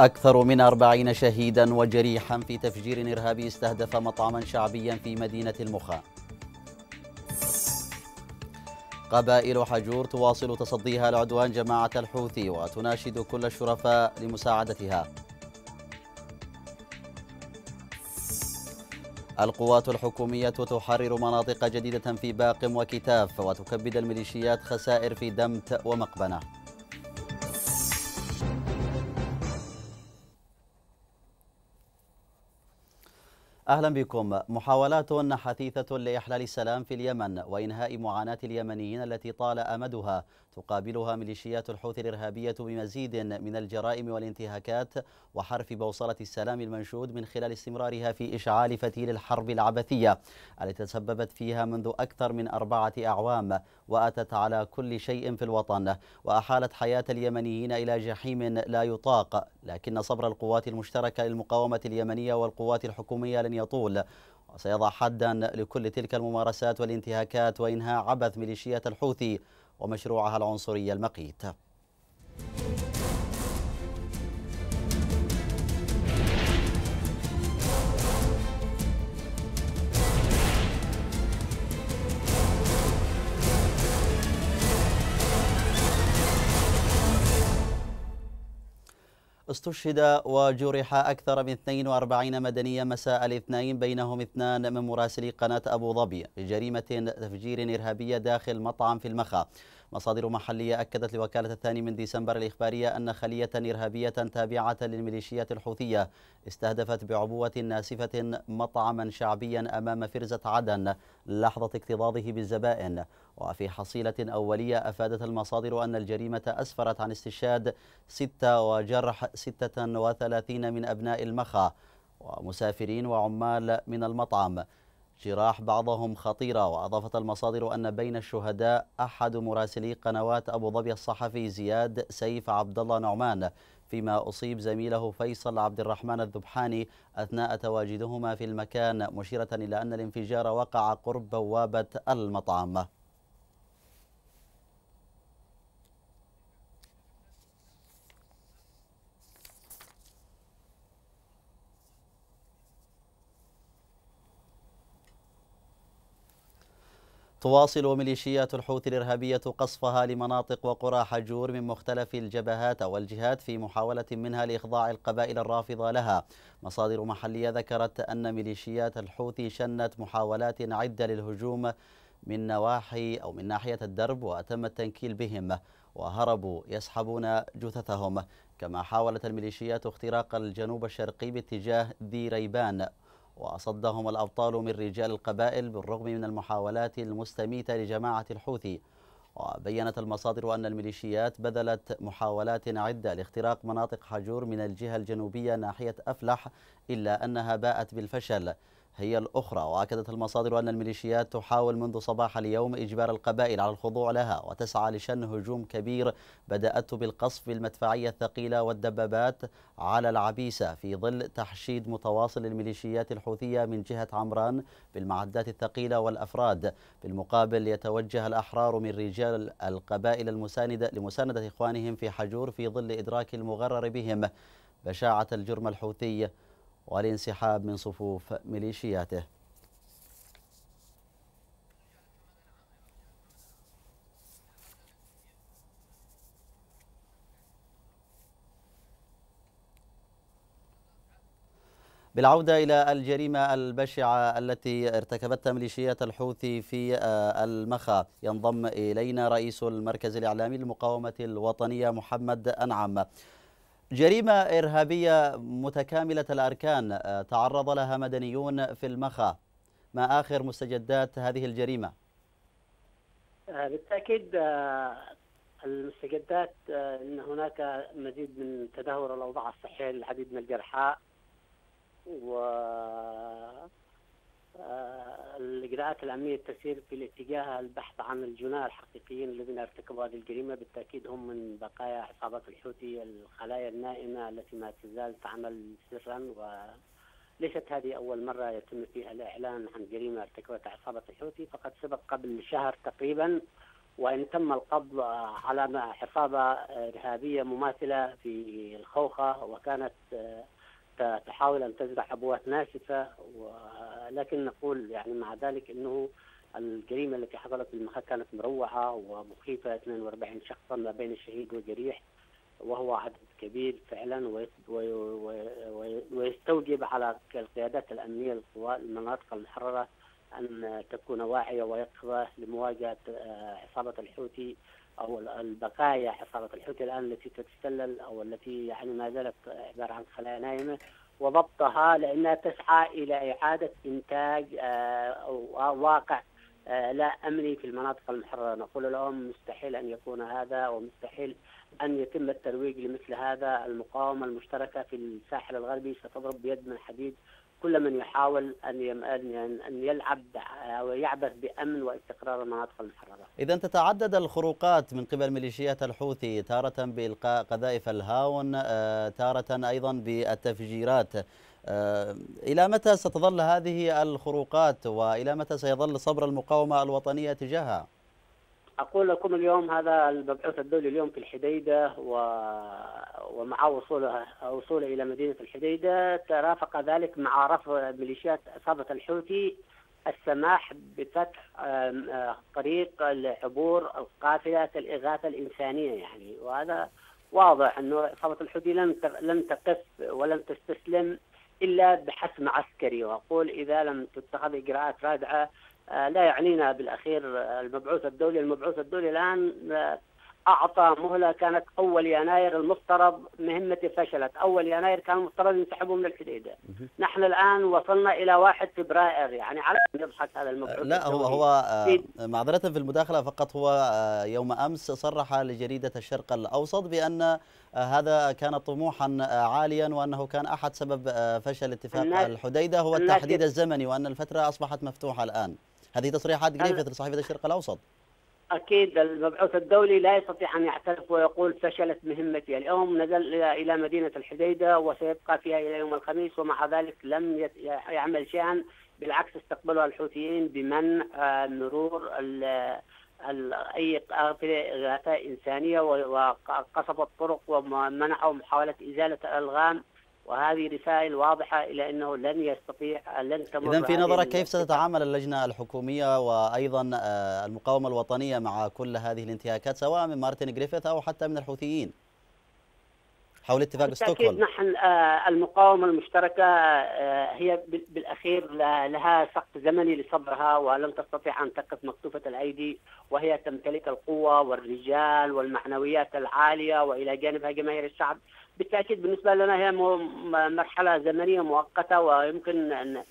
أكثر من أربعين شهيدا وجريحا في تفجير إرهابي استهدف مطعما شعبيا في مدينة المخا. قبائل حجور تواصل تصديها لعدوان جماعة الحوثي وتناشد كل الشرفاء لمساعدتها. القوات الحكومية تحرر مناطق جديدة في باقم وكتاف وتكبد الميليشيات خسائر في دمت ومقبنة. أهلا بكم. محاولات حثيثة لإحلال السلام في اليمن وإنهاء معاناة اليمنيين التي طال أمدها. تقابلها ميليشيات الحوثي الإرهابية بمزيد من الجرائم والانتهاكات وحرف بوصلة السلام المنشود من خلال استمرارها في إشعال فتيل الحرب العبثية التي تسببت فيها منذ أكثر من أربعة أعوام وأتت على كل شيء في الوطن وأحالت حياة اليمنيين إلى جحيم لا يطاق. لكن صبر القوات المشتركة للمقاومة اليمنية والقوات الحكومية لن يطول وسيضع حدا لكل تلك الممارسات والانتهاكات وإنهاء عبث ميليشيات الحوثي. ومشروعها العنصري المقيت. استشهد وجرح أكثر من 42 مدنيا مساء الاثنين بينهم اثنان من مراسلي قناة أبو ظبي جريمة تفجير إرهابية داخل مطعم في المخا. مصادر محلية أكدت لوكالة الثاني من ديسمبر الإخبارية أن خلية إرهابية تابعة للميليشيات الحوثية استهدفت بعبوة ناسفة مطعما شعبيا أمام فرزة عدن لحظة اكتظاظه بالزبائن. وفي حصيلة أولية أفادت المصادر أن الجريمة أسفرت عن استشهاد ستة وجرح ستة وثلاثين من أبناء المخا ومسافرين وعمال من المطعم. جراح بعضهم خطيرة وأضافت المصادر أن بين الشهداء أحد مراسلي قنوات أبو ظبي الصحفي زياد سيف عبد الله نعمان فيما أصيب زميله فيصل عبد الرحمن الذبحاني أثناء تواجدهما في المكان مشيرة إلى أن الانفجار وقع قرب بوابة المطعم. تواصل ميليشيات الحوثي الإرهابية قصفها لمناطق وقرى حجور من مختلف الجبهات والجهات في محاولة منها لإخضاع القبائل الرافضة لها. مصادر محلية ذكرت أن ميليشيات الحوثي شنت محاولات عدة للهجوم من نواحي أو من ناحية الدرب وتم التنكيل بهم وهربوا يسحبون جثثهم. كما حاولت الميليشيات اختراق الجنوب الشرقي باتجاه ذي ريبان وصدهم الأبطال من رجال القبائل بالرغم من المحاولات المستميتة لجماعة الحوثي. وبينت المصادر أن الميليشيات بذلت محاولات عدة لاختراق مناطق حجور من الجهة الجنوبية ناحية أفلح إلا أنها باءت بالفشل. هي الأخرى. وأكدت المصادر أن الميليشيات تحاول منذ صباح اليوم إجبار القبائل على الخضوع لها وتسعى لشن هجوم كبير بدأته بالقصف بالمدفعية الثقيلة والدبابات على العبيسة في ظل تحشيد متواصل للميليشيات الحوثية من جهة عمران بالمعدات الثقيلة والأفراد. بالمقابل يتوجه الأحرار من رجال القبائل المساندة لمساندة إخوانهم في حجور في ظل إدراك المغرر بهم. بشاعة الجرم الحوثي والانسحاب من صفوف ميليشياته. بالعودة إلى الجريمة البشعة التي ارتكبتها ميليشيات الحوثي في آه، المخا ينضم إلينا رئيس المركز الإعلامي للمقاومة الوطنية محمد أنعم. جريمة إرهابية متكاملة الأركان آه، تعرض لها مدنيون في المخا ما آخر مستجدات هذه الجريمة؟ آه، بالتأكيد آه، المستجدات أن هناك مزيد من تدهور الأوضاع الصحية للعديد من الجرحى و الإجراءات الأمنية تسير في الاتجاه البحث عن الجناة الحقيقيين الذين ارتكبوا هذه الجريمة. بالتأكيد هم من بقايا عصابات الحوثي الخلايا النائمة التي ما تزال تعمل سرا وليست هذه أول مرة يتم فيها الإعلان عن جريمة ارتكبتها عصابة الحوثي. فقد سبق قبل شهر تقريبا وإن تم القبض على عصابة إرهابية مماثلة في الخوخة وكانت تحاول أن تزرع أبوات ناسفة ولكن نقول يعني مع ذلك أنه الجريمة التي حصلت في المخا كانت مروعة ومخيفة 42 شخصا ما بين الشهيد والجريح وهو عدد كبير فعلا ويستوجب على القيادات الأمنية للقوات المناطق المحررة أن تكون واعية ويقظة لمواجهة آه، عصابة الحوثي أو البقايا عصابة الحوثي الآن التي تتسلل أو التي يعني ما زالت عبارة عن خلايا نائمة وضبطها لأنها تسعى إلى إعادة إنتاج آه، واقع آه، لا أمني في المناطق المحررة. نقول لهم مستحيل أن يكون هذا ومستحيل أن يتم الترويج لمثل هذا المقاومة المشتركة في الساحل الغربي ستضرب بيد من حديد كل من يحاول أن أن يلعب أو يعبث بأمن واستقرار المناطق المحررة. إذا تتعدد الخروقات من قبل ميليشيات الحوثي تارة بإلقاء قذائف الهاون آه، تارة أيضا بالتفجيرات. آه، إلى متى ستظل هذه الخروقات وإلى متى سيظل صبر المقاومة الوطنية تجاهها؟ أقول لكم اليوم هذا المبعوث الدولي اليوم في الحديدة و... ومع وصوله وصوله إلى مدينة الحديدة ترافق ذلك مع رفض ميليشيات عصابة الحوثي السماح بفتح طريق لعبور القافلة الإغاثة الإنسانية يعني. وهذا واضح أنه عصابة الحوثي لن لن تقف ولن تستسلم إلا بحسم عسكري. وأقول إذا لم تتخذ إجراءات رادعة آه، لا يعنينا بالأخير المبعوث الدولي، المبعوث الدولي الآن آه، أعطى مهلة كانت أول يناير المفترض مهمتي فشلت، أول يناير كان المفترض ينسحبوا من الحديده. نحن الآن وصلنا إلى 1 فبراير يعني على أن يضحك هذا المبعوث لا هو هو آه، معذرة في المداخلة فقط هو يوم أمس صرح لجريدة الشرق الأوسط بأن هذا كان طموحا عاليا وأنه كان أحد سبب فشل اتفاق الحديدة هو التحديد الزمني وأن الفترة أصبحت مفتوحة الآن. هذه تصريحات جريفيث لصحيفة الشرق الأوسط. أكيد المبعوث الدولي لا يستطيع أن يعترف ويقول فشلت مهمتي اليوم. نزل إلى مدينة الحديدة وسيبقى فيها إلى يوم الخميس ومع ذلك لم يعمل شيئا بالعكس استقبلوا الحوثيين بمنع آه، مرور أي قافلة اغاثه إنسانية وقصفوا الطرق ومنعوا محاولة إزالة الألغام. وهذه رسائل واضحة إلى أنه لن يستطيع لن تمر إذا في نظرك كيف ستتعامل اللجنة الحكومية وأيضا آه، المقاومة الوطنية مع كل هذه الانتهاكات سواء من مارتن جريفيث أو حتى من الحوثيين؟ حول اتفاق ستوكهولم. نحن آه، المقاومة المشتركة آه، هي بالأخير لها سقف زمني لصبرها ولن تستطيع أن تقف مكتوفة الأيدي وهي تمتلك القوة والرجال والمعنويات العالية وإلى جانبها جماهير الشعب. بالتأكيد بالنسبة لنا هي مرحلة زمنية مؤقتة ويمكن أن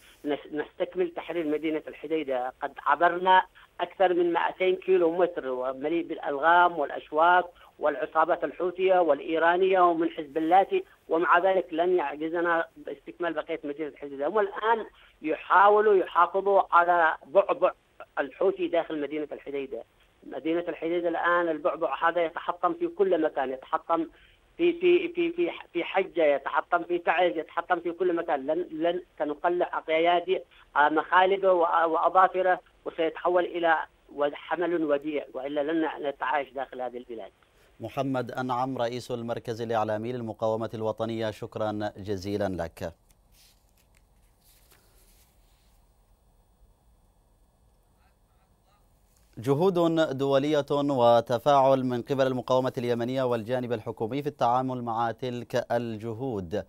نستكمل تحرير مدينة الحديدة. قد عبرنا أكثر من 200 كيلو متر ومليء بالألغام والأشواك والعصابات الحوثية والإيرانية ومن حزب الله ومع ذلك لن يعجزنا استكمال بقية مدينة الحديدة. هم الآن يحاولوا يحافظوا على بعبع الحوثي داخل مدينة الحديدة. مدينة الحديدة الآن البعبع هذا يتحطم في كل مكان يتحطم في في في في في حجه يتحطم في تعز يتحطم في كل مكان لن لن سنقلع ايادي آه، مخالبه واظافره وسيتحول إلى حمل وديع وإلا لن نتعايش داخل هذه البلاد. محمد أنعم رئيس المركز الإعلامي للمقاومة الوطنية شكرا جزيلا لك. جهود دولية وتفاعل من قبل المقاومة اليمنية والجانب الحكومي في التعامل مع تلك الجهود.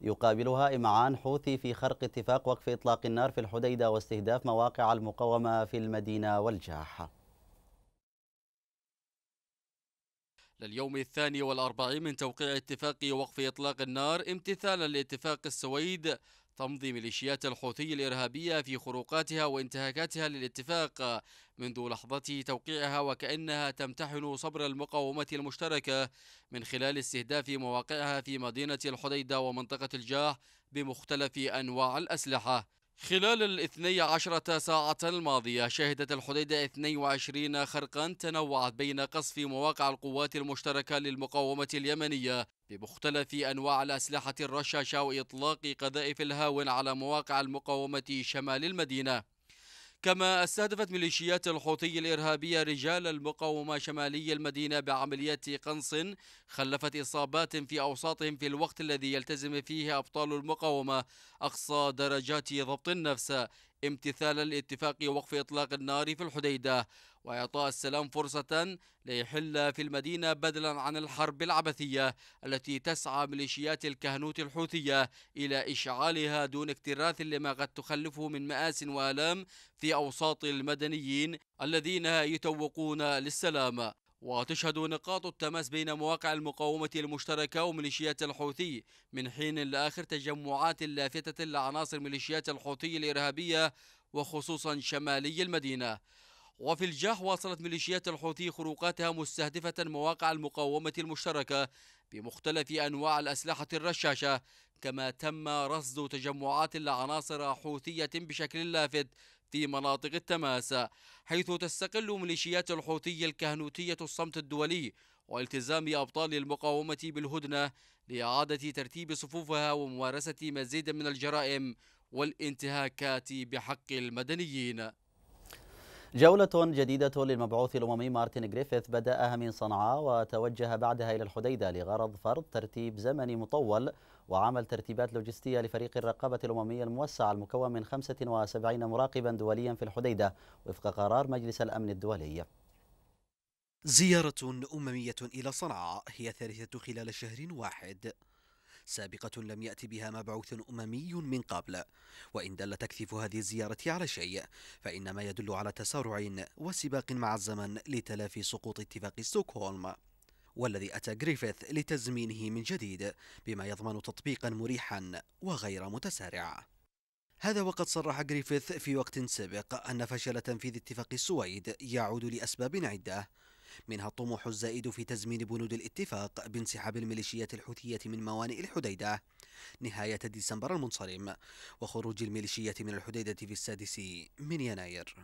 يقابلها إمعان حوثي في خرق اتفاق وقف إطلاق النار في الحديدة واستهداف مواقع المقاومة في المدينة والجاح. لليوم الثاني والأربعين من توقيع اتفاق وقف إطلاق النار امتثالا لاتفاق السويد تمضي ميليشيات الحوثي الإرهابية في خروقاتها وانتهاكاتها للاتفاق منذ لحظة توقيعها وكأنها تمتحن صبر المقاومة المشتركة من خلال استهداف مواقعها في مدينة الحديدة ومنطقة الجاح بمختلف أنواع الأسلحة. خلال الاثني عشرة ساعة الماضية شهدت الحديدة 22 خرقا تنوعت بين قصف مواقع القوات المشتركة للمقاومة اليمنية بمختلف أنواع الأسلحة الرشاشة وإطلاق قذائف الهاون على مواقع المقاومة شمال المدينة. كما استهدفت ميليشيات الحوثي الإرهابية رجال المقاومة شمالي المدينة بعمليات قنص خلفت إصابات في أوساطهم في الوقت الذي يلتزم فيه أبطال المقاومة أقصى درجات ضبط النفس. امتثالا لاتفاق وقف إطلاق النار في الحديدة وإعطاء السلام فرصة ليحل في المدينة بدلا عن الحرب العبثية التي تسعى ميليشيات الكهنوت الحوثية إلى إشعالها دون اكتراث لما قد تخلفه من مآس وآلام في أوساط المدنيين الذين يتوقون للسلام. وتشهد نقاط التماس بين مواقع المقاومة المشتركة وميليشيات الحوثي. من حين لآخر تجمعات لافتة لعناصر ميليشيات الحوثي الإرهابية وخصوصا شمالي المدينة. وفي الجاح واصلت ميليشيات الحوثي خروقاتها مستهدفة مواقع المقاومة المشتركة بمختلف أنواع الأسلحة الرشاشة كما تم رصد تجمعات لعناصر حوثية بشكل لافت في مناطق التماس حيث تستغل ميليشيات الحوثي الكهنوتية الصمت الدولي والتزام أبطال المقاومة بالهدنة لإعادة ترتيب صفوفها وممارسة مزيد من الجرائم والانتهاكات بحق المدنيين. جولة جديدة للمبعوث الأممي مارتن جريفيث بدأها من صنعاء وتوجه بعدها إلى الحديدة لغرض فرض ترتيب زمني مطول وعمل ترتيبات لوجستية لفريق الرقابة الأممية الموسع المكون من 75 مراقبا دوليا في الحديدة وفق قرار مجلس الأمن الدولي. زيارة أممية إلى صنعاء هي ثالثة خلال شهر واحد. سابقة لم يأتي بها مبعوث أممي من قبل وإن دل تكثيف هذه الزيارة على شيء فإنما يدل على تسارع وسباق مع الزمن لتلافي سقوط اتفاق ستوكهولم والذي أتى جريفيث لتزمينه من جديد بما يضمن تطبيقا مريحا وغير متسارع. هذا وقد صرح جريفيث في وقت سابق أن فشل تنفيذ اتفاق السويد يعود لأسباب عدة منها الطموح الزائد في تزمين بنود الاتفاق بانسحاب الميليشيات الحوثية من موانئ الحديدة. نهاية ديسمبر المنصرم وخروج الميليشيات من الحديدة في السادس من يناير.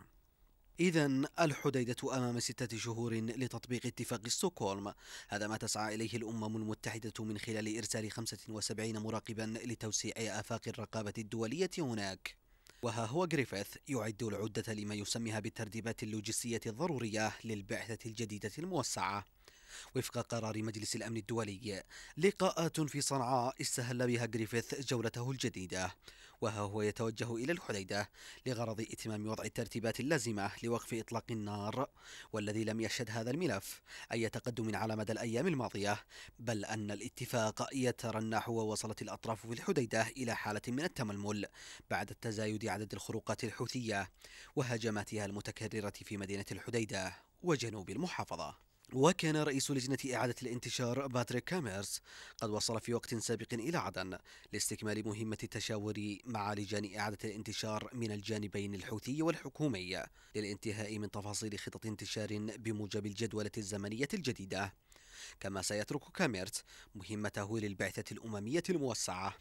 إذا الحديدة أمام ستة شهور لتطبيق اتفاق ستوكهولم هذا ما تسعى إليه الأمم المتحدة من خلال إرسال 75 مراقبا لتوسيع آفاق الرقابة الدولية هناك. وها هو جريفيث يعد العدة لما يسميها بالترتيبات اللوجستية الضرورية للبعثة الجديدة الموسعة. وفق قرار مجلس الأمن الدولي لقاءات في صنعاء استهل بها جريفيث جولته الجديدة. وها هو يتوجه إلى الحديدة لغرض إتمام وضع الترتيبات اللازمة لوقف إطلاق النار والذي لم يشهد هذا الملف أي تقدم على مدى الأيام الماضية بل أن الاتفاق يترنح ووصلت الأطراف في الحديدة إلى حالة من التململ بعد التزايد عدد الخروقات الحوثية وهجماتها المتكررة في مدينة الحديدة وجنوب المحافظة. وكان رئيس لجنة إعادة الانتشار باتريك كاميرز قد وصل في وقت سابق إلى عدن لاستكمال مهمة التشاور مع لجان إعادة الانتشار من الجانبين الحوثي والحكومي للانتهاء من تفاصيل خطط انتشار بموجب الجدولة الزمنية الجديدة. كما سيترك كاميرز مهمته للبعثة الأممية الموسعة.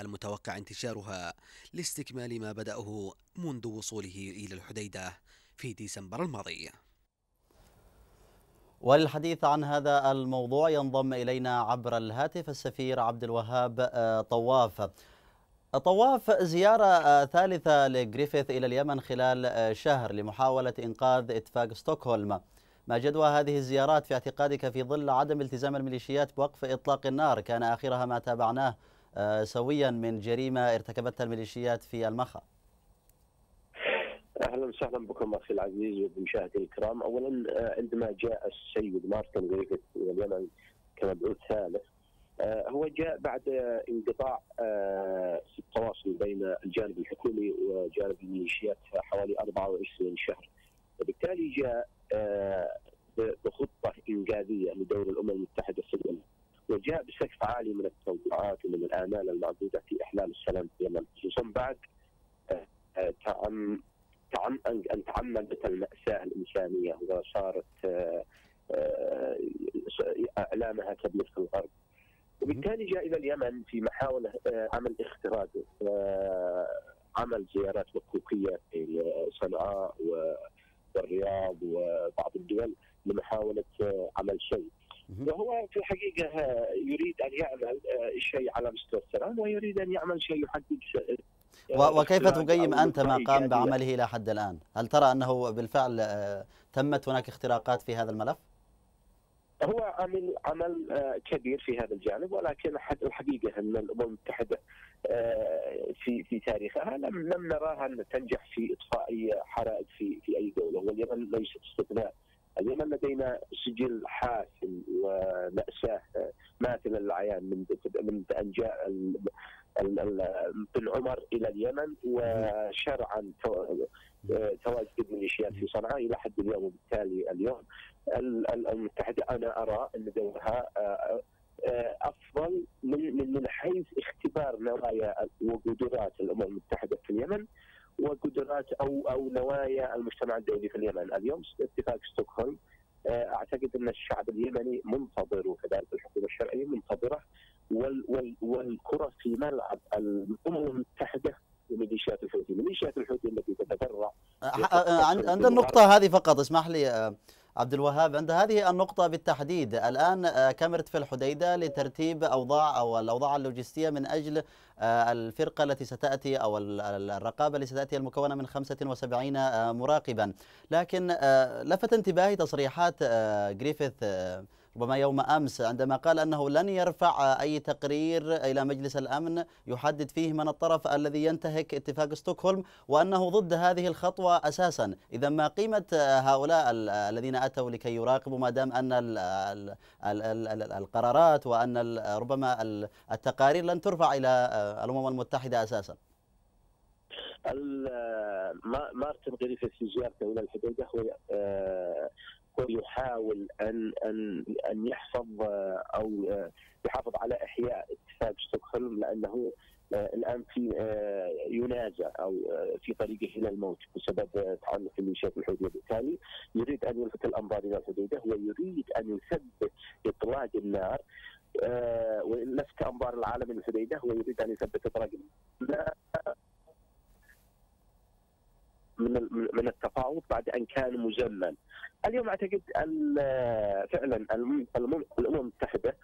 المتوقع انتشارها لاستكمال ما بدأه منذ وصوله إلى الحديدة في ديسمبر الماضي. وللحديث عن هذا الموضوع ينضم إلينا عبر الهاتف السفير عبد الوهاب آه، طواف. طواف زيارة آه، ثالثة لجريفيث إلى اليمن خلال آه، شهر لمحاولة إنقاذ إتفاق ستوكهولم. ما جدوى هذه الزيارات في اعتقادك في ظل عدم التزام الميليشيات بوقف إطلاق النار؟ كان آخرها ما تابعناه سويا من جريمة ارتكبتها الميليشيات في المخا. أهلا وسهلا بكم أخي العزيز وبمشاهدي الكرام، اولا آه، عندما جاء السيد مارتن جريفيث إلى اليمن كمبعوث ثالث آه، هو جاء بعد انقطاع آه، التواصل بين الجانب الحكومي وجانب الميليشيات حوالي 24 شهر. وبالتالي جاء بخطة إنقاذية لدور الأمم المتحدة في اليمن. وجاء بسقف عالي من التوقعات ومن الآمال المعدودة في إحلال السلام في اليمن خصوصا بعد تعم ان تعمدت المأساة الإنسانية وصارت آه، آه، إعلامها تبلغ في الغرب. وبالتالي جاء إلى اليمن في محاولة آه، عمل اختراق وعمل زيارات مكوكيه في صنعاء والرياض وبعض الدول لمحاولة عمل شيء. وهو في الحقيقة يريد أن يعمل شيء على مستوى السلام ويريد أن يعمل شيء يحقق وكيف تقيم أنت ما قام بعمله إلى حد الآن؟ هل ترى أنه بالفعل تمت هناك اختراقات في هذا الملف؟ هو عمل عمل كبير في هذا الجانب ولكن الحقيقة أن الأمم المتحدة في في تاريخها لم لم نراها أن تنجح في إطفاء أي حرائق في في أي دولة. واليمن ليست استثناء. اليمن لدينا سجل حاسم ومأساة ماثلة للعيان من من أن جاء بن عمر إلى اليمن وشرعا تواجد الميليشيات في صنعاء إلى حد اليوم وبالتالي اليوم. المتحدة أنا أرى أن دورها أفضل من من حيث اختبار نوايا وقدرات الأمم المتحدة في اليمن وقدرات أو أو نوايا المجتمع الدولي في اليمن، اليوم اتفاق ستوكهولم أعتقد أن الشعب اليمني منتظر وكذلك الحكومة الشرعية منتظرة وال وال والكرة في ملعب الأمم المتحدة وميليشيات الحوثي، ميليشيات الحوثي التي تتبرع عند النقطة هذه فقط اسمح لي عبد الوهاب عند هذه النقطة بالتحديد الآن كاميرت في الحديدة لترتيب أوضاع أو الأوضاع اللوجستية من أجل الفرقة التي ستأتي أو الرقابة التي ستأتي المكونة من 75 مراقبا. لكن لفت انتباهي تصريحات جريفيث ربما يوم أمس عندما قال أنه لن يرفع أي تقرير إلى مجلس الأمن يحدد فيه من الطرف الذي ينتهك اتفاق ستوكهولم وأنه ضد هذه الخطوة أساسا، إذا ما قيمة هؤلاء الذين أتوا لكي يراقبوا ما دام أن القرارات وأن ربما التقارير لن ترفع إلى الأمم المتحدة أساسا. مارتن غريفة في زيارته إلى الحديدة هو ويحاول ان ان أن يحفظ أو يحافظ على إحياء إتفاق ستوكهولم لأنه الآن في ينازع أو في طريقه إلى الموت بسبب تعنف الميليشيات الحوثية. بالتالي يريد أن يلفت الانظار إلى الحديده ويريد أن يثبت إطلاق النار ولفت انظار العالم إلى الحديده ويريد أن يثبت إطلاق النار. من من التفاوض بعد أن كان مزمن. اليوم أعتقد فعلا الامم المتحده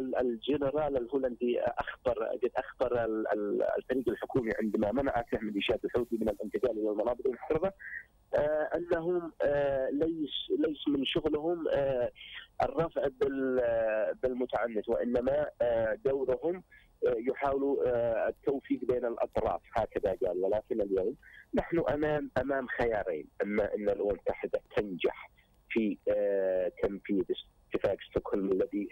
والجنرال الهولندي اخبر قد اخبر الفريق الحكومي عندما منع فهم ميليشيات الحوثي من الانتقال إلى المناطق المحرره أنهم ليس ليس من شغلهم الرفع بالمتعنت وإنما دورهم يحاولوا التوفيق بين الأطراف هكذا قال. ولكن اليوم نحن أمام أمام خيارين. أما أن الامم المتحدة تنجح في تنفيذ اتفاق ستوكهولم الذي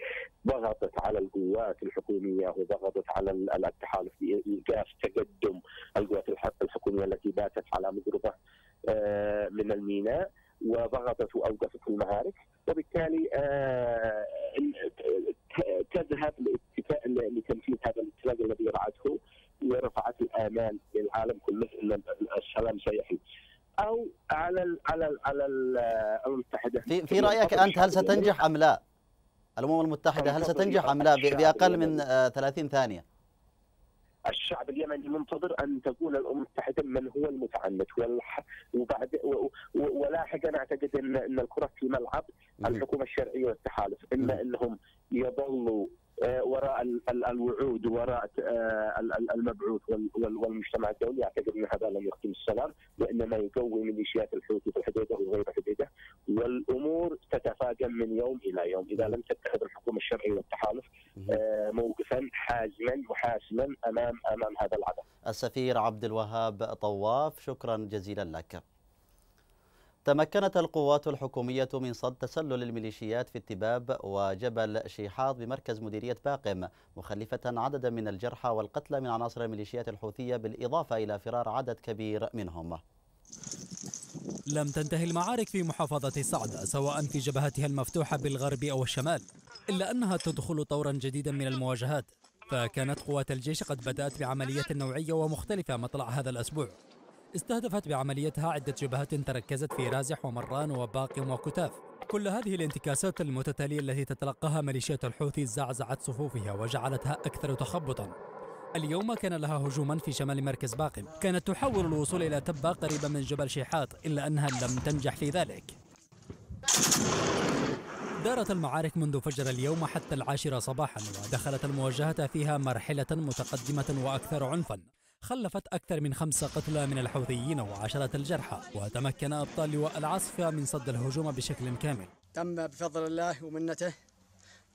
ضغطت على القوات الحكومية وضغطت على التحالف بايقاف تقدم القوات الحكوميه التي باتت على مضربه من الميناء وضغطت واوقفت المعارك وبالتالي تذهب لتنفيذ هذا الاتفاق الذي رعته ورفعت الامال للعالم كله ان السلام سيحل أو على ال على ال على الامم المتحده في رأيك أنت هل ستنجح أم لا؟ الأمم المتحدة هل ستنجح أم لا؟ بأقل من 30 ثانية؟ الشعب اليمني منتظر أن تكون الأمم المتحدة من هو المتعنت. وبعد ولاحقا اعتقد إن إن الكرة في ملعب الحكومة الشرعية والتحالف. إما إنهم يظلوا وراء الوعود وراء المبعوث والمجتمع الدولي. أعتقد إن هذا لن يختم السلام وإنما يقوي ميليشيات الحوثي في الحديدة وغير الحديده والأمور تتفاقم من يوم إلى يوم إذا لم تتخذ الحكومة الشرعيه والتحالف موقفا حازما وحاسما امام أمام هذا العدم. السفير عبد الوهاب طواف شكرا جزيلا لك. تمكنت القوات الحكومية من صد تسلل الميليشيات في التباب وجبل شيحاط بمركز مديرية باقم مخلفة عددا من الجرحى والقتلى من عناصر الميليشيات الحوثية بالإضافة إلى فرار عدد كبير منهم لم تنتهي المعارك في محافظة صعدة سواء في جبهتها المفتوحة بالغرب أو الشمال إلا أنها تدخل طورا جديدا من المواجهات فكانت قوات الجيش قد بدأت بعملية نوعية ومختلفة مطلع هذا الأسبوع. استهدفت بعمليتها عدة جبهات تركزت في رازح ومران وباقم وكتاف. كل هذه الانتكاسات المتتالية التي تتلقاها ميليشيات الحوثي زعزعت صفوفها وجعلتها أكثر تخبطا. اليوم كان لها هجوما في شمال مركز باقم. كانت تحاول الوصول إلى تبة قريبة من جبل شيحاط إلا أنها لم تنجح في ذلك. دارت المعارك منذ فجر اليوم حتى العاشرة صباحا ودخلت المواجهة فيها مرحلة متقدمة وأكثر عنفا. خلفت أكثر من خمسة قتلى من الحوثيين وعشرة الجرحى وتمكن أبطال لواء العاصفة من صد الهجوم بشكل كامل. تم بفضل الله ومنته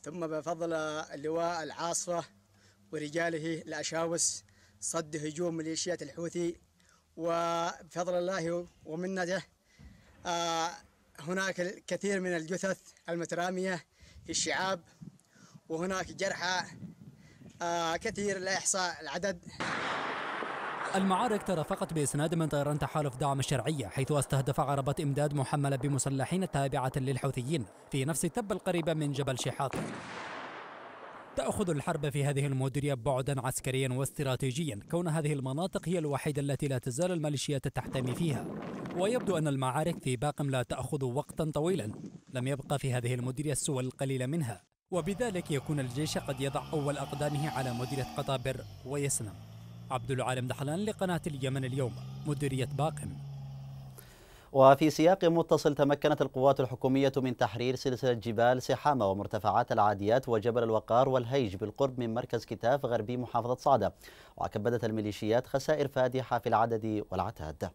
ثم بفضل اللواء العاصفة ورجاله الأشاوس صد هجوم ميليشيات الحوثي. وبفضل الله ومنته آه، هناك الكثير من الجثث المترامية في الشعاب وهناك جرحى آه، كثير لا يحصى العدد. المعارك ترافقت بإسناد من طيران تحالف دعم الشرعية حيث استهدف عربة إمداد محملة بمسلحين تابعة للحوثيين في نفس التبة القريبة من جبل شحاط. تأخذ الحرب في هذه المديرية بعدا عسكريا واستراتيجيا كون هذه المناطق هي الوحيدة التي لا تزال الميليشيات تحتمي فيها. ويبدو أن المعارك في باقم لا تأخذ وقتا طويلا لم يبقى في هذه المديرية سوى القليل منها. وبذلك يكون الجيش قد يضع أول أقدامه على مديرية قطابر ويسنم. عبد العالم دحلان لقناة اليمن اليوم مديرية باقم. وفي سياق متصل تمكنت القوات الحكومية من تحرير سلسلة جبال سحامة ومرتفعات العاديات وجبل الوقار والهيج بالقرب من مركز كتاف غربي محافظة صعدة. وكبدت الميليشيات خسائر فادحة في العدد والعتاد.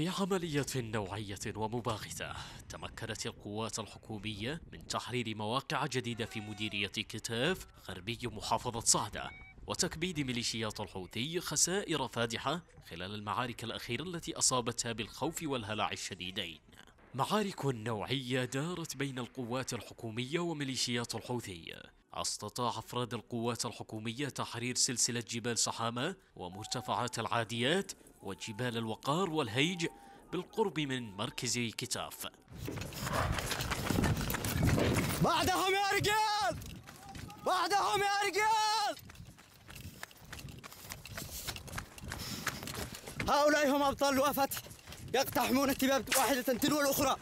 في عملية نوعية ومباغتة. تمكنت القوات الحكومية من تحرير مواقع جديدة في مديرية كتاف غربي محافظة صعدة وتكبيد ميليشيات الحوثي خسائر فادحة خلال المعارك الأخيرة التي أصابتها بالخوف والهلع الشديدين. معارك نوعية دارت بين القوات الحكومية وميليشيات الحوثي. استطاع أفراد القوات الحكومية تحرير سلسلة جبال سحامة ومرتفعات العاديات وجبال الوقار والهيج بالقرب من مركز كتاف. بعدهم يا رجال! بعدهم يا رجال! هؤلاء هم أبطال لواء فتح يقتحمون التباب واحدة تلو الأخرى.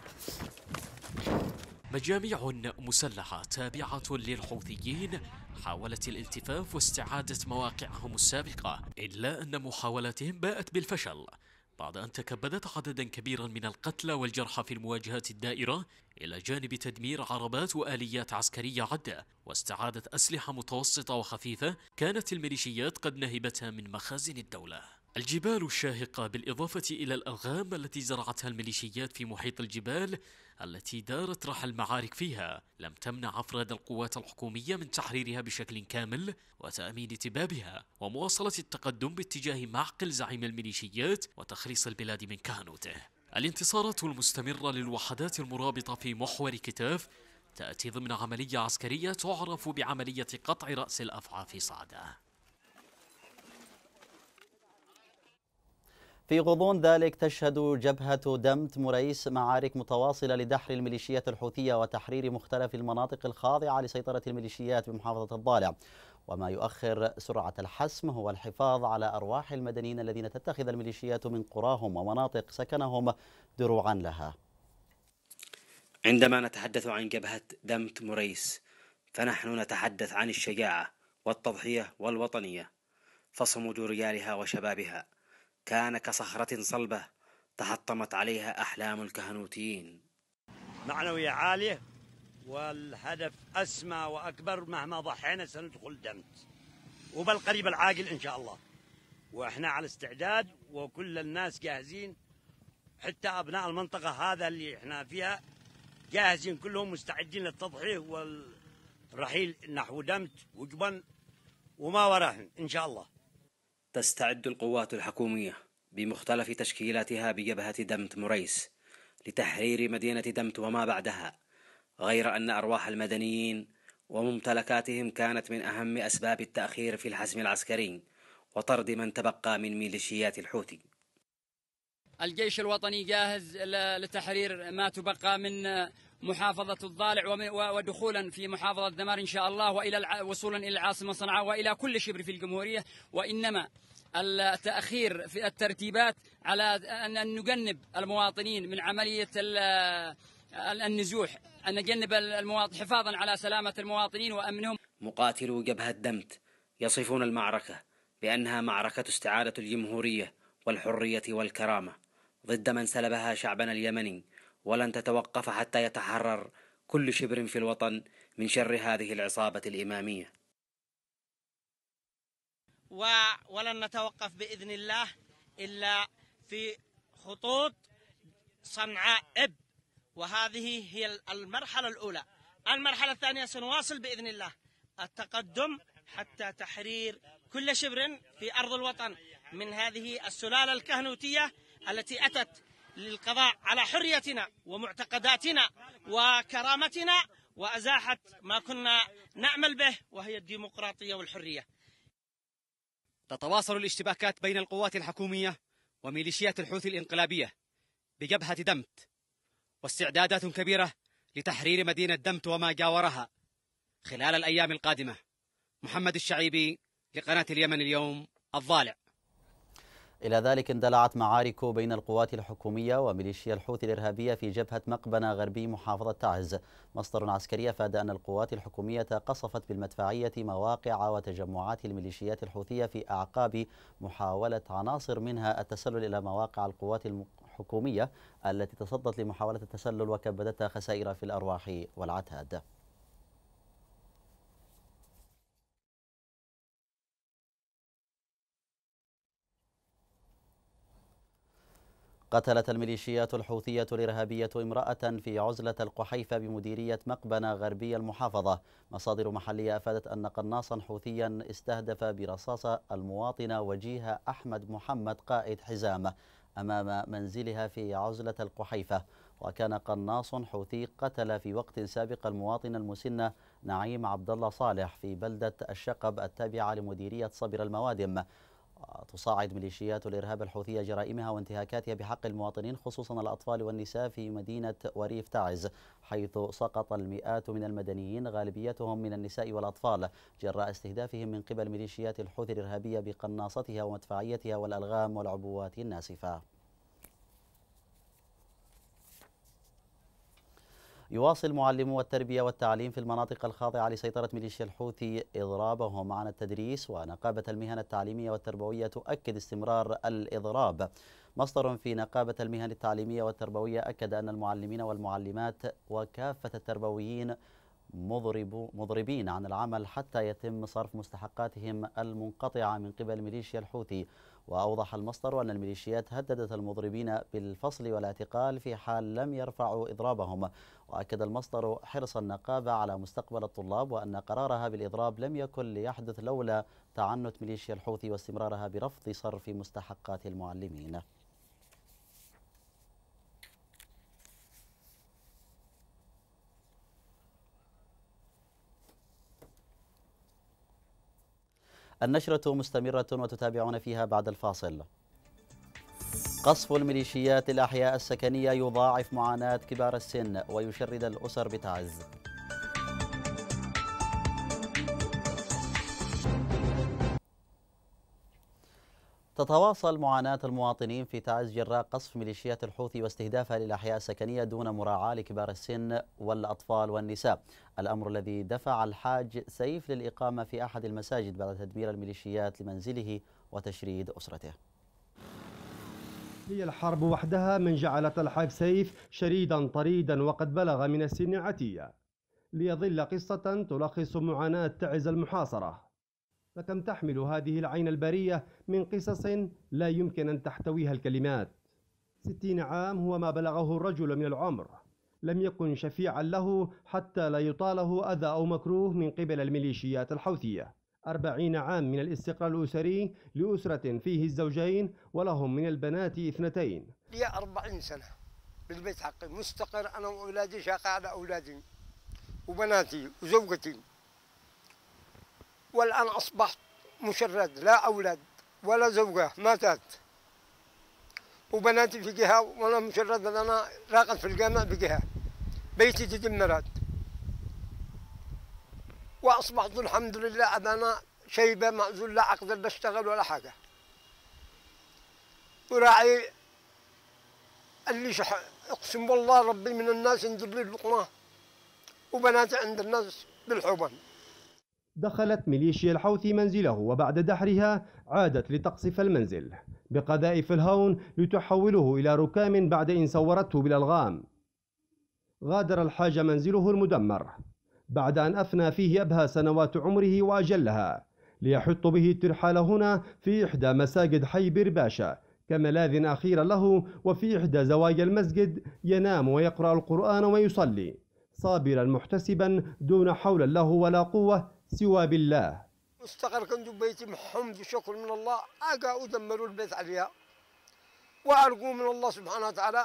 مجاميع مسلحة تابعة للحوثيين حاولت الالتفاف واستعادة مواقعهم السابقة إلا أن محاولاتهم باءت بالفشل. بعد أن تكبدت عددا كبيرا من القتلى والجرحى في المواجهات الدائرة إلى جانب تدمير عربات وآليات عسكرية عدة واستعادة أسلحة متوسطة وخفيفة كانت الميليشيات قد نهبتها من مخازن الدولة. الجبال الشاهقة بالإضافة إلى الألغام التي زرعتها الميليشيات في محيط الجبال التي دارت رحى المعارك فيها. لم تمنع أفراد القوات الحكومية من تحريرها بشكل كامل وتأمين تبابها ومواصلة التقدم باتجاه معقل زعيم الميليشيات وتخليص البلاد من كهنوته. الانتصارات المستمرة للوحدات المرابطة في محور كتاف تأتي ضمن عملية عسكرية تعرف بعملية قطع رأس الأفعى في صعدة. في غضون ذلك تشهد جبهة دمت مريس معارك متواصلة لدحر الميليشيات الحوثية وتحرير مختلف المناطق الخاضعة لسيطرة الميليشيات بمحافظة الضالع. وما يؤخر سرعة الحسم هو الحفاظ على أرواح المدنيين الذين تتخذ الميليشيات من قراهم ومناطق سكنهم دروعا لها. عندما نتحدث عن جبهة دمت مريس فنحن نتحدث عن الشجاعة والتضحية والوطنية فصمود رجالها وشبابها. كان كصخرة صلبة تحطمت عليها أحلام الكهنوتيين معنوية عالية والهدف أسمى وأكبر مهما ضحينا سندخل دمت. وبالقريب العاقل إن شاء الله. وإحنا على استعداد وكل الناس جاهزين. حتى أبناء المنطقة هذا اللي إحنا فيها جاهزين كلهم مستعدين للتضحية والرحيل نحو دمت وجبن وما وراهن إن شاء الله. تستعد القوات الحكومية بمختلف تشكيلاتها بجبهة دمت مريس لتحرير مدينة دمت وما بعدها غير أن أرواح المدنيين وممتلكاتهم كانت من أهم أسباب التأخير في الحزم العسكري وطرد من تبقى من ميليشيات الحوثي. الجيش الوطني جاهز لتحرير ما تبقى من محافظة الضالع ودخولا في محافظة دمار إن شاء الله وإلى وصولا إلى العاصمة صنعاء وإلى كل شبر في الجمهورية. وإنما التأخير في الترتيبات على أن نجنب المواطنين من عملية النزوح أن نجنب المواطن حفاظا على سلامة المواطنين وأمنهم. مقاتلو جبهة دمت يصفون المعركة بأنها معركة استعادة الجمهورية والحرية والكرامة ضد من سلبها شعبنا اليمني ولن تتوقف حتى يتحرر كل شبر في الوطن من شر هذه العصابة الإمامية. ولن نتوقف بإذن الله إلا في خطوط صنعاء إب. وهذه هي المرحلة الأولى. المرحلة الثانية سنواصل بإذن الله. التقدم حتى تحرير كل شبر في أرض الوطن من هذه السلالة الكهنوتية التي أتت للقضاء على حريتنا ومعتقداتنا وكرامتنا وأزاحت ما كنا نعمل به وهي الديمقراطية والحرية. تتواصل الاشتباكات بين القوات الحكومية وميليشيات الحوثي الانقلابية بجبهة دمت واستعدادات كبيرة لتحرير مدينة دمت وما جاورها خلال الأيام القادمة. محمد الشعيبي لقناة اليمن اليوم الضالع. إلى ذلك اندلعت معارك بين القوات الحكومية وميليشيا الحوثي الإرهابية في جبهة مقبنة غربي محافظة تعز. مصدر عسكري أفاد أن القوات الحكومية قصفت بالمدفعية مواقع وتجمعات الميليشيات الحوثية في أعقاب محاولة عناصر منها التسلل إلى مواقع القوات الحكومية التي تصدت لمحاولة التسلل وكبدتها خسائر في الأرواح والعتاد. قتلت الميليشيات الحوثية الإرهابية امرأة في عزلة القحيفة بمديرية مقبنة غربية المحافظة. مصادر محلية أفادت أن قناصا حوثيا استهدف برصاصة المواطنة وجيه أحمد محمد قائد حزام أمام منزلها في عزلة القحيفة. وكان قناص حوثي قتل في وقت سابق المواطن المسن نعيم عبد الله صالح في بلدة الشقب التابعة لمديرية صبر الموادم. تصاعد ميليشيات الإرهاب الحوثية جرائمها وانتهاكاتها بحق المواطنين خصوصا الأطفال والنساء في مدينة وريف تعز حيث سقط المئات من المدنيين غالبيتهم من النساء والأطفال. جراء استهدافهم من قبل ميليشيات الحوثي الإرهابية بقناصتها ومدفعيتها والألغام والعبوات الناسفة. يواصل معلمو التربية والتعليم في المناطق الخاضعة لسيطرة ميليشيا الحوثي إضرابهم عن التدريس ونقابة المهن التعليمية والتربوية تؤكد استمرار الإضراب. مصدر في نقابة المهن التعليمية والتربوية أكد أن المعلمين والمعلمات وكافة التربويين مضرب مضربين عن العمل حتى يتم صرف مستحقاتهم المنقطعة من قبل ميليشيا الحوثي. وأوضح المصدر أن الميليشيات هددت المضربين بالفصل والاعتقال في حال لم يرفعوا إضرابهم. وأكد المصدر حرص النقابة على مستقبل الطلاب وأن قرارها بالإضراب لم يكن ليحدث لولا تعنت ميليشيا الحوثي واستمرارها برفض صرف مستحقات المعلمين. النشرة مستمرة وتتابعون فيها بعد الفاصل. قصف الميليشيات الأحياء السكنية يضاعف معاناة كبار السن ويشرد الأسر بتعز. تتواصل معاناة المواطنين في تعز جراء قصف ميليشيات الحوثي واستهدافها للأحياء السكنية دون مراعاة لكبار السن والأطفال والنساء. الأمر الذي دفع الحاج سيف للإقامة في أحد المساجد بعد تدمير الميليشيات لمنزله وتشريد أسرته. هي الحرب وحدها من جعلت الحاج سيف شريدا طريدا وقد بلغ من السن عتية. ليظل قصة تلخص معاناة تعز المحاصرة. فكم تحمل هذه العين البرية من قصص لا يمكن أن تحتويها الكلمات. ستين عام هو ما بلغه الرجل من العمر. لم يكن شفيعا له حتى لا يطاله أذى أو مكروه من قبل الميليشيات الحوثية. أربعين عام من الاستقرار الأسري لأسرة فيه الزوجين ولهم من البنات اثنتين. لي أربعين سنة بالبيت حقي مستقر أنا وأولادي شاقة على أولادي وبناتي وزوجتي. والآن أصبحت مشرد لا أولاد ولا زوجة ماتت. وبناتي في جهة وأنا مشرد أنا راقد في الجامع بجهة. بيتي تدمرت. وأصبحت الحمد لله أنا شيبة معزول لا أقدر بشتغل ولا حاجة. وراعي اللي شح أقسم والله ربي من الناس ينزل لي اللقمه وبناتي عند الناس بالحضن دخلت ميليشيا الحوثي منزله وبعد دحرها عادت لتقصف المنزل بقذائف الهون لتحوله إلى ركام بعد إن سورته بالألغام. غادر الحاج منزله المدمر بعد أن أفنى فيه أبهى سنوات عمره وأجلها ليحط به الترحال هنا في إحدى مساجد حي برباشة كملاذ أخير له وفي إحدى زوايا المسجد ينام ويقرأ القرآن ويصلي صابرا محتسبا دون حول له ولا قوة سوى بالله. استقر كنت بيتي محمد وشكر من الله. أقا أدمروا البيت عليها. وأرجو من الله سبحانه وتعالى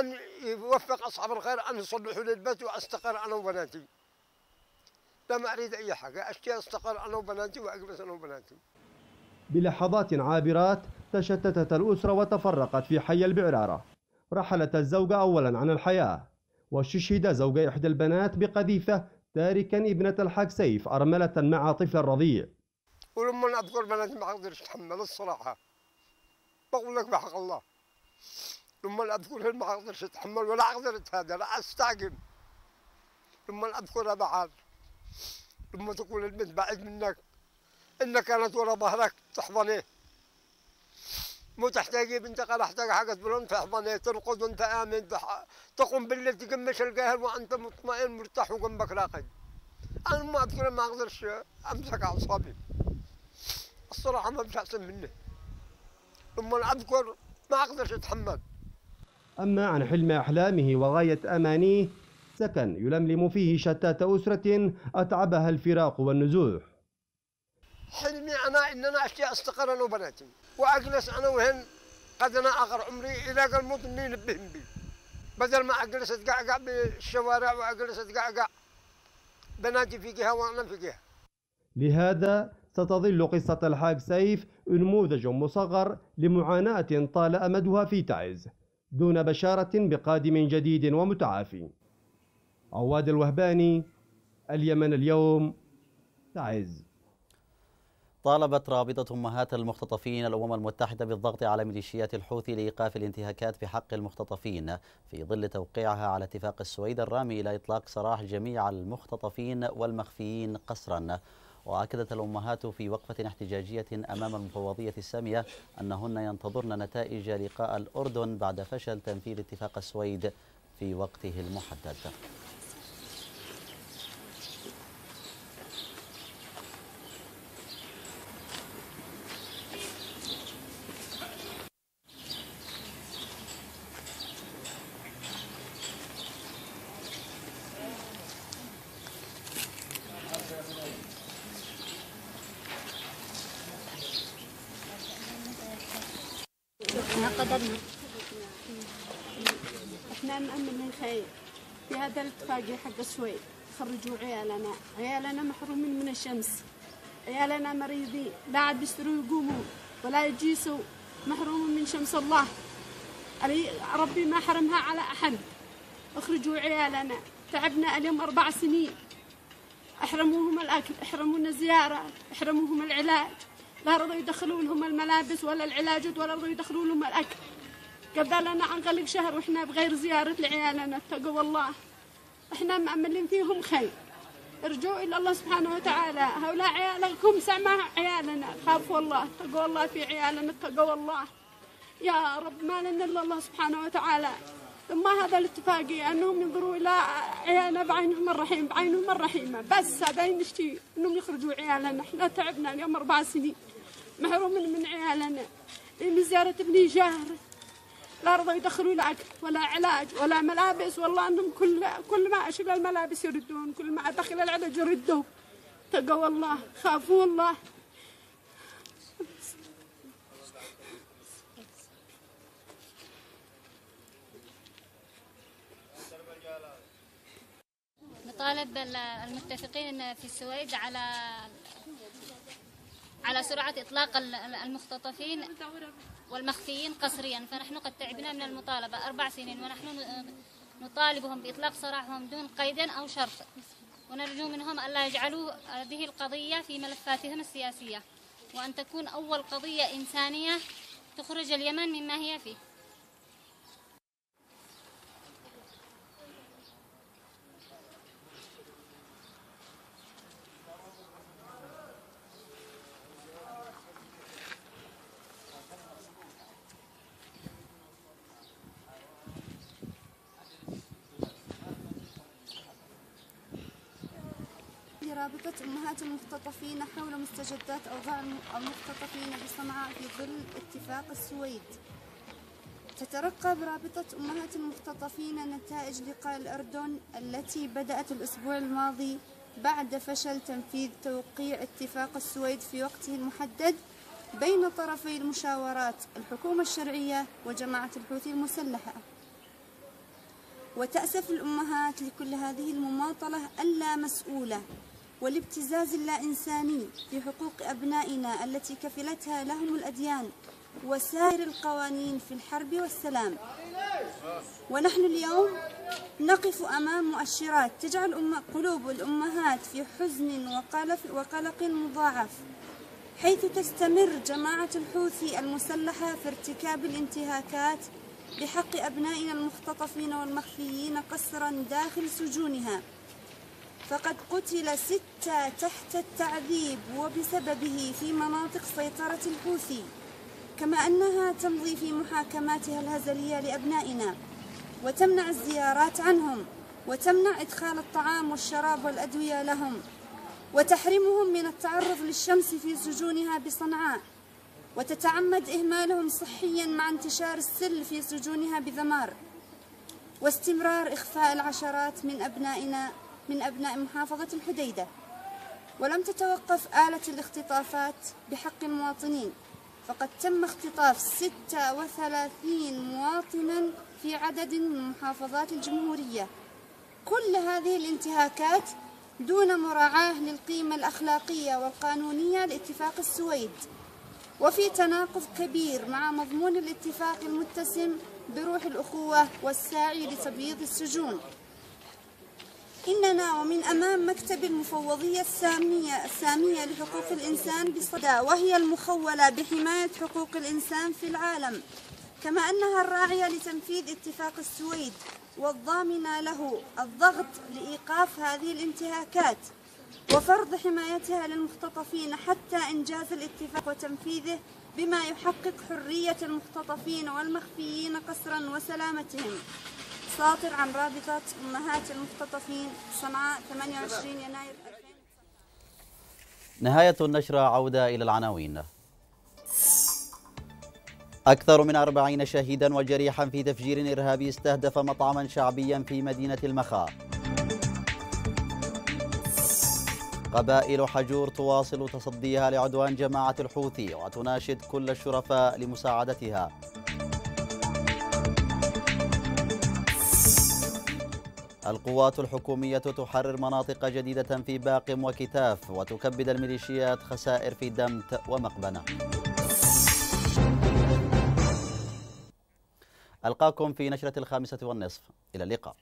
أن يوفق أصحاب الخير أن يصلحوا لي البيت وأستقر أنا وبناتي. لا ما أريد أي حاجة. أشتي أستقر أنا وبناتي وأجلس أنا وبناتي. بلحظات عابرات تشتتت الأسرة وتفرقت في حي البعرارة. رحلت الزوجة أولا عن الحياة واستشهد زوج إحدى البنات بقذيفة تاركا ابنة الحاج سيف أرملة مع طفل رضيع. ولما أذكر بناتي ما أقدرش أتحمل الصراحة. بقول لك بحق الله. لما أذكرها ما أقدرش أتحمل ولا أقدر أتهادى لا أستعجب لما أذكرها بعد. لما تقول البنت بعد منك إن كانت ورا ظهرك تحضنيه مو تحتاجي بنتك قال احتاج حاجة بلون تحضنيه ترقد وانت آمن تقوم بالليل تقمش القهر وانت مطمئن مرتاح وجنبك راقد. أنا ما اذكر ما أقدرش أمسك أعصابي. الصراحة ما فيش أحسن منه. لما اذكر ما أقدرش أتحمل. أما عن حلم أحلامه وغاية أمانيه سكن يلملم فيه شتات أسرة أتعبها الفراق والنزوح. حلمي أنا إن أنا أشتي أستقر أنا وبناتي. وأجلس أنا وهن قد أنا آخر عمري إلى الموت إني ينبهن بي بدل ما أجلس أتقعقع بالشوارع وأجلس أتقعقع بناتي في جهة وأنا في جهة. لهذا ستظل قصة الحاج سيف نموذج مصغر لمعاناة طال أمدها في تعز دون بشارة بقادم جديد ومتعافي. عواد الوهباني اليمن اليوم تعز. طالبت رابطة أمهات المختطفين الأمم المتحدة بالضغط على ميليشيات الحوثي لإيقاف الانتهاكات بحق المختطفين في ظل توقيعها على اتفاق السويد الرامي إلى إطلاق سراح جميع المختطفين والمخفيين قسرا. وأكدت الأمهات في وقفة احتجاجية أمام المفوضية السامية أنهن ينتظرن نتائج لقاء الأردن بعد فشل تنفيذ اتفاق السويد في وقته المحدد قدرنا إحنا نأمن الخير في الاتفاقية حق السويد خرجوا عيالنا. عيالنا محرومين من الشمس. عيالنا مريضين. لا عاد بيستروا يقوموا. ولا يجيسوا. محرومين من شمس الله. ربي ما حرمها على أحد. اخرجوا عيالنا. تعبنا اليوم أربع سنين. أحرموهم الأكل. أحرمونا الزيارة. أحرموهم العلاج. لا رضوا يدخلوا لهم الملابس ولا العلاج ولا رضوا يدخلوا لهم الأكل. قضى لنا عن قلق شهر وإحنا بغير زيارة لعيالنا. اتقوا والله إحنا مأملين فيهم خير. ارجعوا إلى الله سبحانه وتعالى. هؤلاء عيالكم سمع عيالنا. خافوا الله اتقوا الله في عيالنا اتقوا الله يا رب ما لنا إلا الله سبحانه وتعالى. ثم هذا الاتفاقية أنهم ينظروا إلى عيالنا بعينهم الرحيم بعينهم الرحيمة. بس هذا نشتي أنهم يخرجوا عيالنا. إحنا تعبنا اليوم أربع سنين. محرومين من عيالنا. من زيارة ابني جار. لا رضوا يدخلوا أكل ولا علاج ولا ملابس. والله أنهم كل كل ما أشيل الملابس يردون كل ما أدخل العلاج يردوا تقوا الله خافوا الله. نطالب المتفقين في السويد على على سرعة إطلاق المختطفين والمخفيين قسريا. فنحن قد تعبنا من المطالبة. أربع سنين ونحن نطالبهم بإطلاق سراحهم دون قيد أو شرط. ونرجو منهم ألا يجعلوا هذه القضية في ملفاتهم السياسية. وأن تكون أول قضية إنسانية تخرج اليمن مما هي فيه. رابطة أمهات المختطفين حول مستجدات أوضاع المختطفين بصنعاء في ظل اتفاق السويد. تترقب رابطة أمهات المختطفين نتائج لقاء الأردن التي بدأت الأسبوع الماضي بعد فشل تنفيذ توقيع اتفاق السويد في وقته المحدد بين طرفي المشاورات الحكومة الشرعية وجماعة الحوثي المسلحة. وتأسف الأمهات لكل هذه المماطلة اللا مسؤولة. والابتزاز اللا إنساني في حقوق أبنائنا التي كفلتها لهم الأديان وسائر القوانين في الحرب والسلام. ونحن اليوم نقف أمام مؤشرات تجعل قلوب الأمهات في حزن وقلق مضاعف حيث تستمر جماعة الحوثي المسلحة في ارتكاب الانتهاكات بحق أبنائنا المختطفين والمخفيين قسرا داخل سجونها. فقد قتل ستة تحت التعذيب وبسببه في مناطق سيطرة الحوثي. كما أنها تمضي في محاكماتها الهزلية لأبنائنا وتمنع الزيارات عنهم وتمنع إدخال الطعام والشراب والأدوية لهم وتحرمهم من التعرض للشمس في سجونها بصنعاء وتتعمد إهمالهم صحيا مع انتشار السل في سجونها بذمار واستمرار إخفاء العشرات من أبنائنا من أبناء محافظة الحديدة ولم تتوقف آلة الاختطافات بحق المواطنين فقد تم اختطاف 36 مواطنا في عدد من محافظات الجمهورية. كل هذه الانتهاكات دون مراعاة للقيمة الأخلاقية والقانونية لاتفاق السويد وفي تناقض كبير مع مضمون الاتفاق المتسم بروح الأخوة والساعي لتبييض السجون. إننا ومن أمام مكتب المفوضية السامية, السامية لحقوق الإنسان بصدى وهي المخولة بحماية حقوق الإنسان في العالم كما أنها الراعية لتنفيذ اتفاق السويد والضامنة له الضغط لإيقاف هذه الانتهاكات وفرض حمايتها للمختطفين حتى إنجاز الاتفاق وتنفيذه بما يحقق حرية المختطفين والمخفيين قسرا وسلامتهم. ساطر عن رابطة أمهات المختطفين صنعاء 28 يناير نهاية النشرة عودة إلى العناوين. أكثر من أربعين شهيدا وجريحا في تفجير إرهابي استهدف مطعما شعبيا في مدينة المخا. قبائل حجور تواصل تصديها لعدوان جماعة الحوثي وتناشد كل الشرفاء لمساعدتها. القوات الحكومية تحرر مناطق جديدة في باقم وكتاف وتكبد الميليشيات خسائر في دمت ومقبنة. ألقاكم في نشرة الخامسة والنصف. إلى اللقاء.